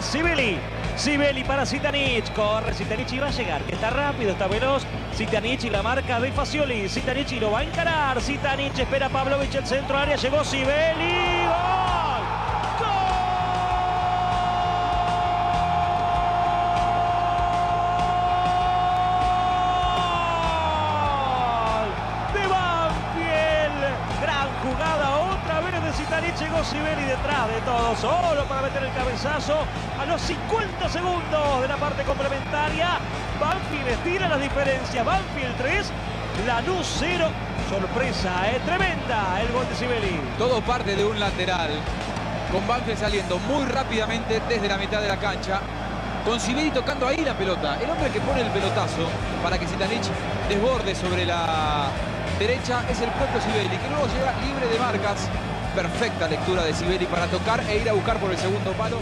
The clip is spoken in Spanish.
Sibeli para Zitanich. Corre Zitanich y va a llegar. Que está rápido, está veloz. Zitanich y la marca de Facioli. Zitanich lo va a encarar. Zitanich espera a Pavlovich el centro área. Llegó Sibeli. Llegó Sibeli detrás de todo. Solo para meter el cabezazo a los 50 segundos de la parte complementaria. Banfield estira las diferencias. Banfield 3, Lanús 0. Sorpresa, ¿eh? tremenda el gol de Sibeli. Todo parte de un lateral. Con Banfield saliendo muy rápidamente desde la mitad de la cancha. Con Sibeli tocando ahí la pelota. El hombre que pone el pelotazo para que Zitanich desborde sobre la derecha es el propio Sibeli, que luego llega libre de marcas. Perfecta lectura de Sibeli para tocar e ir a buscar por el segundo palo.